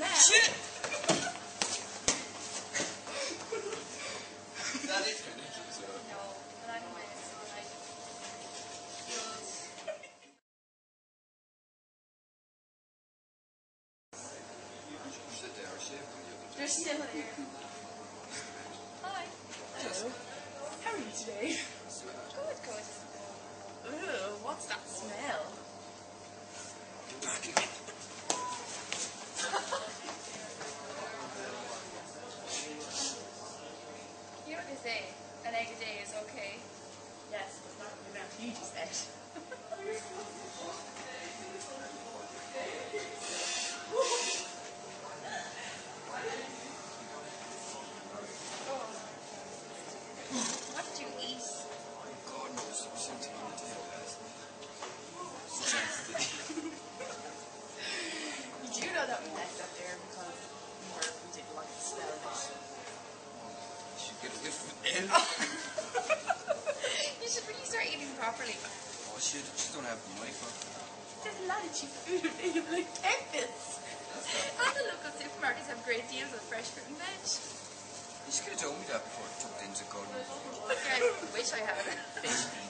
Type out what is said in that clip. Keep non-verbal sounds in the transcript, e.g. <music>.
shit! that is ridiculous. No, but I'm with like feels Sit there, shit. they're still there. Hi. Hello. How are you today? Good, good. Ooh, what's that smell? Say? An egg a day is okay. Yes, but not the amount you just ate. What did you eat? Oh God knows something <laughs> You should really start eating properly. Oh shit, just don't have the mic on. There's a lot of cheap food in there, like tempest. And the local supermarkets have great deals of fresh fruit and veg. You should have told me that before I into code. Yeah, I wish I had.